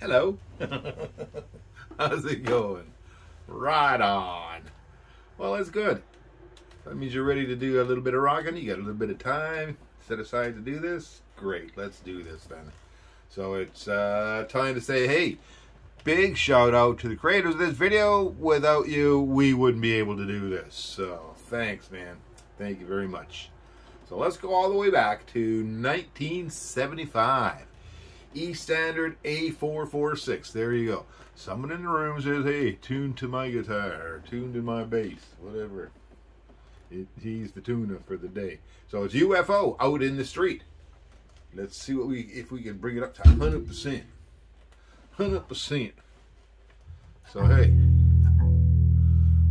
Hello. How's it going? Right on. Well, that's good. That means you're ready to do a little bit of rocking. You got a little bit of time set aside to do this. Great. Let's do this then. So it's uh, time to say, hey, big shout out to the creators of this video. Without you, we wouldn't be able to do this. So thanks, man. Thank you very much. So let's go all the way back to 1975. E standard A446. There you go. Someone in the room says, hey, tune to my guitar, tune to my bass, whatever. It, he's the tuner for the day. So it's UFO out in the street. Let's see what we if we can bring it up to 100%. 100%. So hey,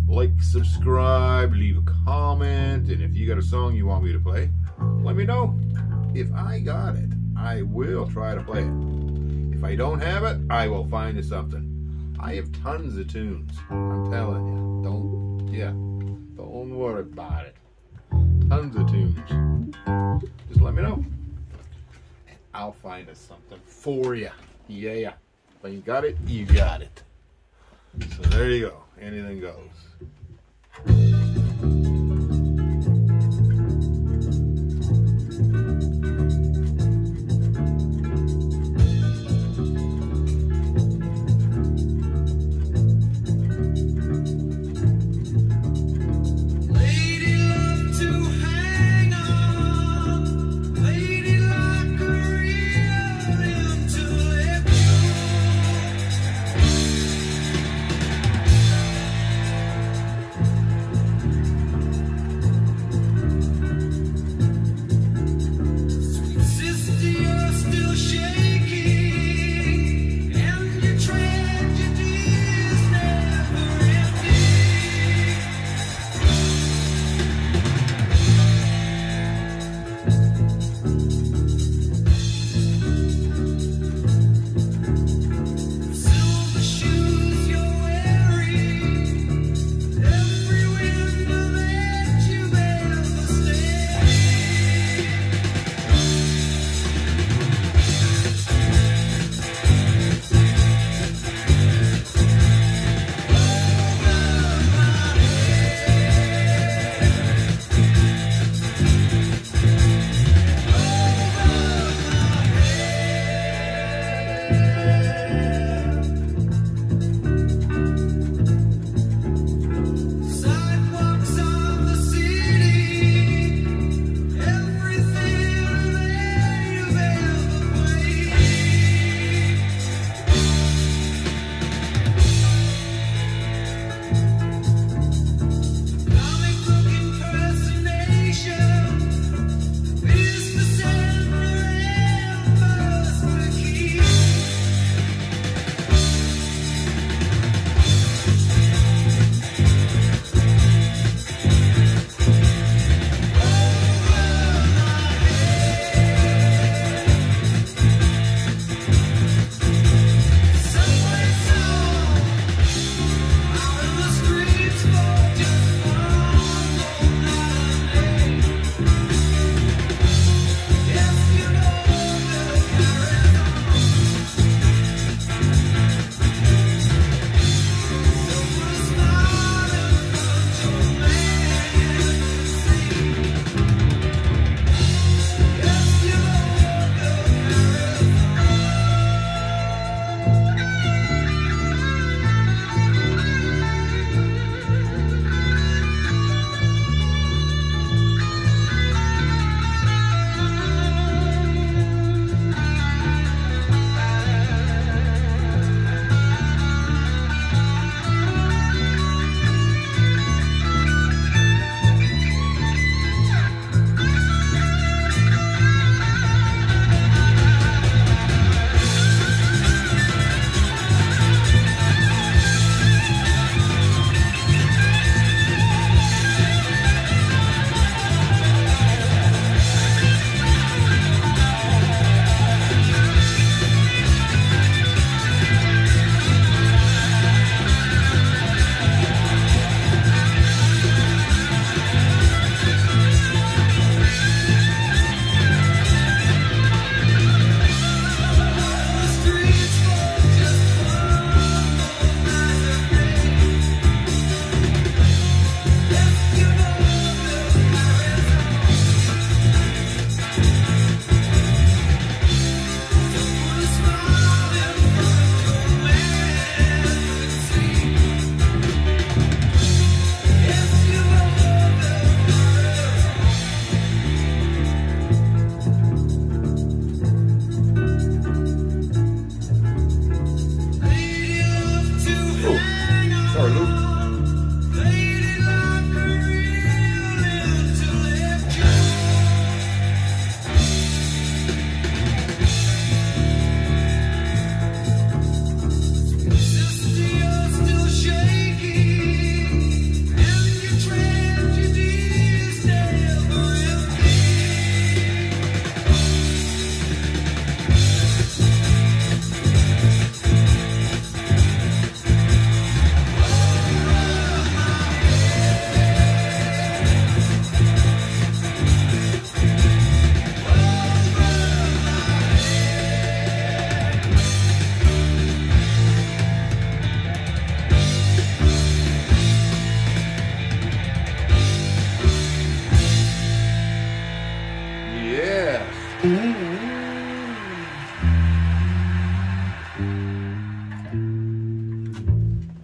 like, subscribe, leave a comment, and if you got a song you want me to play, let me know. If I got it, I will try to play it. If I don't have it, I will find you something. I have tons of tunes. I'm telling you. Don't, yeah, don't worry about it. Tons of tunes. Just let me know. And I'll find us something for you. Yeah. When you got it, you got it. So there you go. Anything goes.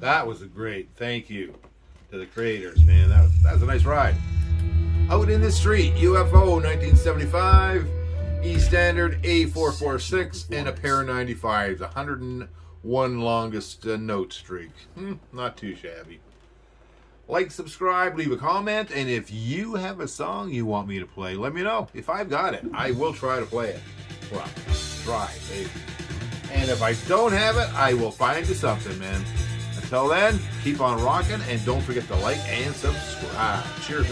That was a great thank you to the creators, man. That was, that was a nice ride. Out in the street, UFO 1975, E Standard A446, and a pair of 95s. 101 longest uh, note streak. Hmm, not too shabby. Like, subscribe, leave a comment, and if you have a song you want me to play, let me know. If I've got it, I will try to play it. Well, try, baby. And if I don't have it, I will find you something, man. Until then, keep on rocking and don't forget to like and subscribe. Cheers, man.